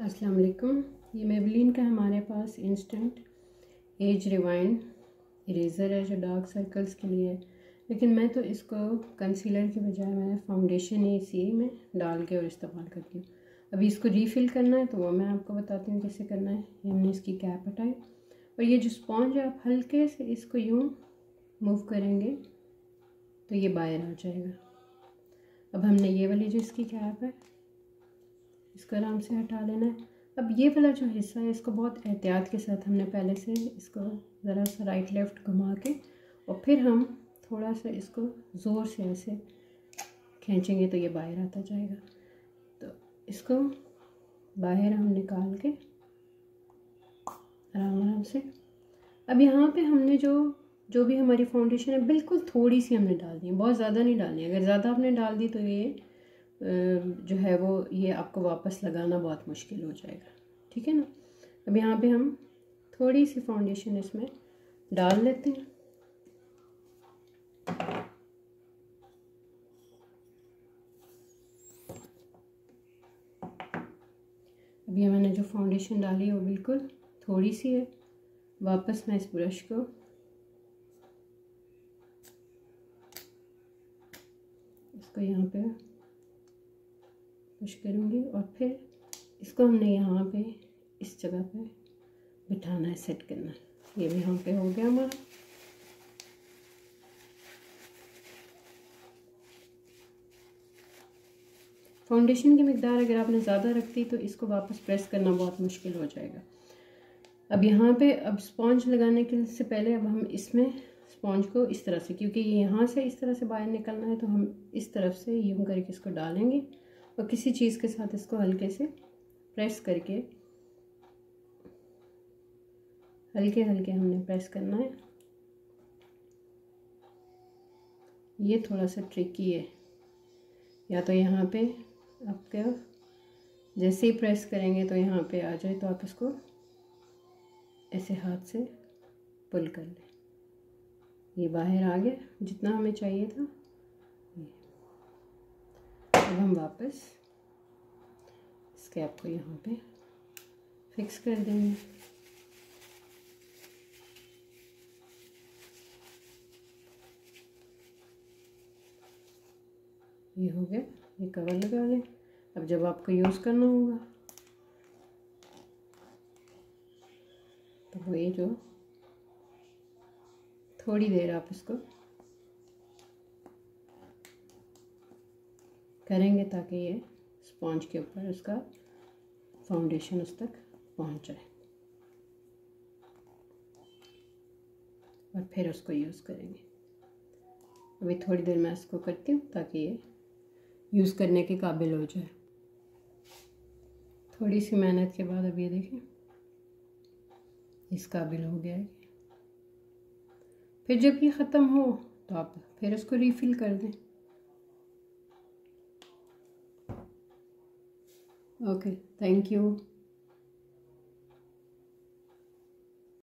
अस्सलाम वालेकुम ये मेबलिन का हमारे पास इंस्टेंट एज रिवाइंड इरेज़र है, जो डार्क सर्कल्स के लिए है। लेकिन मैं तो इसको कंसीलर के बजाय मैं फाउंडेशन ही इसी में डाल के और इस्तेमाल करती हूँ। अभी इसको रीफ़िल करना है तो वो मैं आपको बताती हूँ कैसे करना है। ये हमने इसकी कैप हटाई। और ये जो स्पॉन्ज है, आप हल्के से इसको यूँ मूव करेंगे तो ये बाहर आ जाएगा। अब हमने ये वाली जो इसकी कैप है इसको आराम से हटा लेना है। अब ये वाला जो हिस्सा है, इसको बहुत एहतियात के साथ हमने पहले से इसको ज़रा सा राइट लेफ़्ट घुमा के और फिर हम थोड़ा सा इसको ज़ोर से ऐसे खींचेंगे तो ये बाहर आता जाएगा। तो इसको बाहर हम निकाल के आराम आराम से अब यहाँ पे हमने जो जो भी हमारी फाउंडेशन है, बिल्कुल थोड़ी सी हमने डाल दी बहुत ज़्यादा नहीं डालनी अगर ज़्यादा आपने डाल दी तो ये जो है वो ये आपको वापस लगाना बहुत मुश्किल हो जाएगा। ठीक है ना? अब यहाँ पे हम थोड़ी सी फाउंडेशन इसमें डाल लेते हैं। अभी मैंने जो फाउंडेशन डाली है वो बिल्कुल थोड़ी सी है। वापस मैं इस ब्रश को इसको यहाँ पे पुश करूँगी और फिर इसको हमने यहाँ पे इस जगह पे बिठाना है सेट करना है। ये भी यहाँ पे हो गया हमारा। फाउंडेशन की मकदार अगर आपने ज़्यादा रखती तो इसको वापस प्रेस करना बहुत मुश्किल हो जाएगा। अब यहाँ पे अब स्पॉन्ज लगाने के से पहले अब हम इसमें स्पॉन्ज को इस तरह से, क्योंकि यहाँ से इस तरह से बाहर निकलना है तो हम इस तरफ़ से यूँ करके इसको डालेंगे। और किसी चीज़ के साथ इसको हल्के से प्रेस करके, हल्के हल्के हमने प्रेस करना है। ये थोड़ा सा ट्रिकी है। या तो यहाँ पे आपके जैसे ही प्रेस करेंगे तो यहाँ पे आ जाए तो आप इसको ऐसे हाथ से पुल कर लें। ये बाहर आ गया, जितना हमें चाहिए था। अब हम वापस। इस कैप को यहाँ पे फिक्स कर देंगे। ये हो गया, ये कवर लगा लें अब जब आपको यूज़ करना होगा तो वही जो थोड़ी देर आप इसको करेंगे ताकि ये स्पॉन्ज के ऊपर उसका फाउंडेशन उस तक पहुँच जाए। और फिर उसको यूज़ करेंगे। अभी थोड़ी देर मैं इसको करती हूँ ताकि ये यूज़ करने के काबिल हो जाए। थोड़ी सी मेहनत के बाद अब ये देखें इस काबिल हो गया है। फिर जब ये ख़त्म हो तो आप फिर उसको रीफ़िल कर दें। Okay thank you